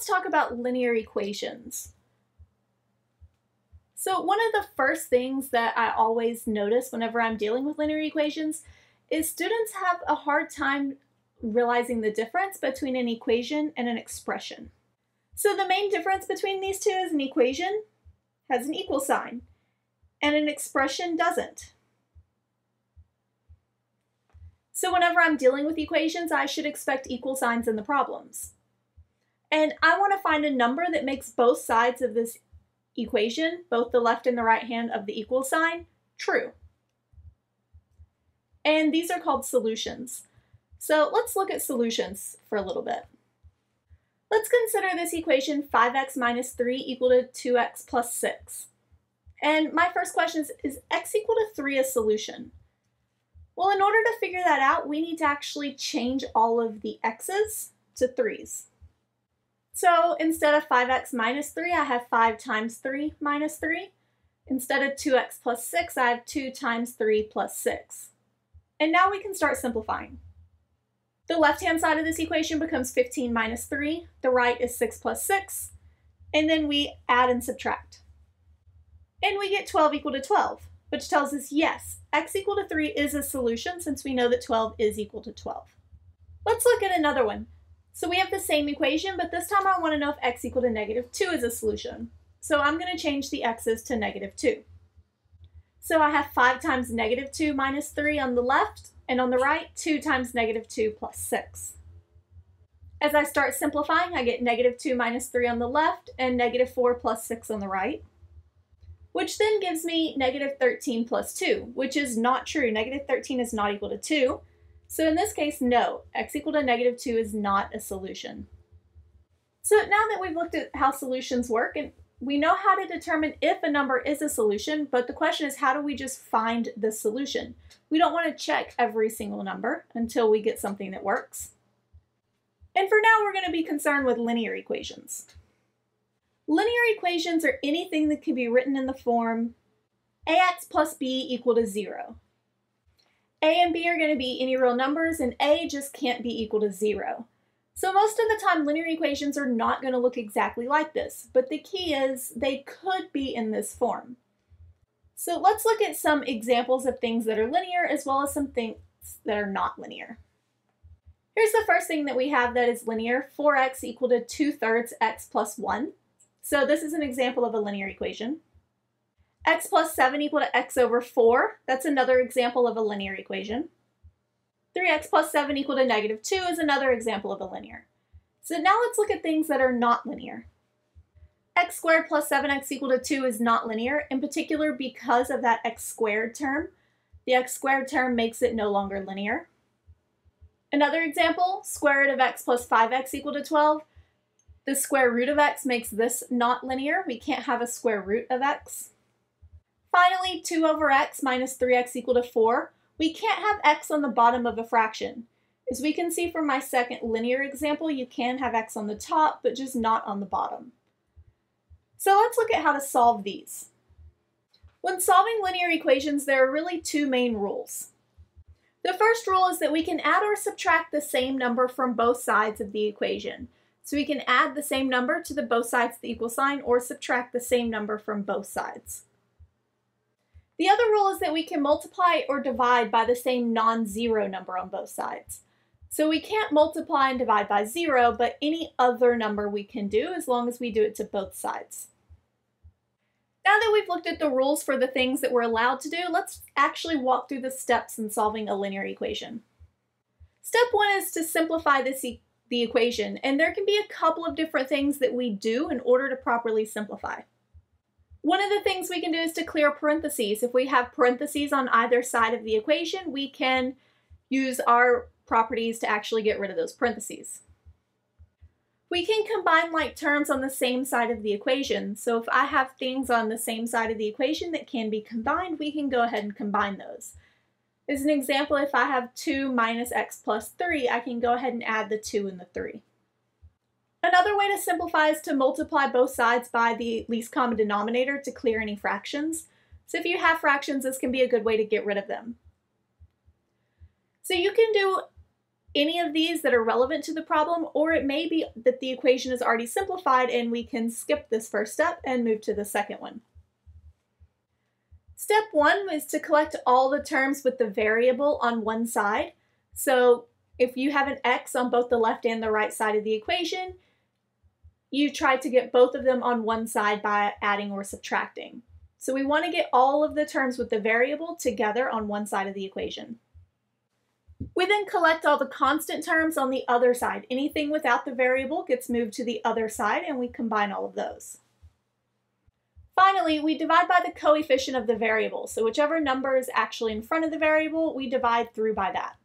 let's talk about linear equations. So one of the first things that I always notice whenever I'm dealing with linear equations is students have a hard time realizing the difference between an equation and an expression. So the main difference between these two is an equation has an equal sign and an expression doesn't. So whenever I'm dealing with equations, I should expect equal signs in the problems. And I want to find a number that makes both sides of this equation, both the left and the right hand of the equal sign, true. And these are called solutions. So let's look at solutions for a little bit. Let's consider this equation 5x minus 3 equal to 2x plus 6. And my first question is, is x equal to 3 a solution? Well, in order to figure that out, we need to actually change all of the x's to 3's. So instead of 5x minus 3, I have 5 times 3 minus 3. Instead of 2x plus 6, I have 2 times 3 plus 6. And now we can start simplifying. The left-hand side of this equation becomes 15 minus 3. The right is 6 plus 6. And then we add and subtract. And we get 12 equal to 12, which tells us yes, x equal to 3 is a solution since we know that 12 is equal to 12. Let's look at another one. So we have the same equation, but this time I want to know if x equal to negative 2 is a solution. So I'm going to change the x's to negative 2. So I have 5 times negative 2 minus 3 on the left, and on the right, 2 times negative 2 plus 6. As I start simplifying, I get negative 2 minus 3 on the left and negative 4 plus 6 on the right, which then gives me negative 13 plus 2, which is not true. Negative 13 is not equal to 2, so in this case, no, x equal to negative 2 is not a solution. So now that we've looked at how solutions work, and we know how to determine if a number is a solution, but the question is how do we just find the solution? We don't want to check every single number until we get something that works. And for now, we're going to be concerned with linear equations. Linear equations are anything that can be written in the form ax plus b equal to 0. A and B are going to be any real numbers, and A just can't be equal to zero. So most of the time, linear equations are not going to look exactly like this, but the key is they could be in this form. So let's look at some examples of things that are linear as well as some things that are not linear. Here's the first thing that we have that is linear, 4x equal to 2 thirds x plus 1. So this is an example of a linear equation x plus 7 equal to x over 4. That's another example of a linear equation. 3x plus 7 equal to negative 2 is another example of a linear. So now let's look at things that are not linear. x squared plus 7x equal to 2 is not linear, in particular because of that x squared term. The x squared term makes it no longer linear. Another example, square root of x plus 5x equal to 12. The square root of x makes this not linear. We can't have a square root of x. Finally, 2 over x minus 3x equal to 4. We can't have x on the bottom of a fraction. As we can see from my second linear example, you can have x on the top, but just not on the bottom. So let's look at how to solve these. When solving linear equations, there are really two main rules. The first rule is that we can add or subtract the same number from both sides of the equation. So we can add the same number to the both sides of the equal sign or subtract the same number from both sides. The other rule is that we can multiply or divide by the same non-zero number on both sides. So we can't multiply and divide by zero, but any other number we can do as long as we do it to both sides. Now that we've looked at the rules for the things that we're allowed to do, let's actually walk through the steps in solving a linear equation. Step one is to simplify this e the equation, and there can be a couple of different things that we do in order to properly simplify. One of the things we can do is to clear parentheses. If we have parentheses on either side of the equation, we can use our properties to actually get rid of those parentheses. We can combine like terms on the same side of the equation. So if I have things on the same side of the equation that can be combined, we can go ahead and combine those. As an example, if I have 2 minus x plus 3, I can go ahead and add the 2 and the 3. Another way to simplify is to multiply both sides by the least common denominator to clear any fractions. So if you have fractions, this can be a good way to get rid of them. So you can do any of these that are relevant to the problem, or it may be that the equation is already simplified and we can skip this first step and move to the second one. Step one is to collect all the terms with the variable on one side. So if you have an x on both the left and the right side of the equation, you try to get both of them on one side by adding or subtracting. So we want to get all of the terms with the variable together on one side of the equation. We then collect all the constant terms on the other side. Anything without the variable gets moved to the other side and we combine all of those. Finally, we divide by the coefficient of the variable. So whichever number is actually in front of the variable, we divide through by that.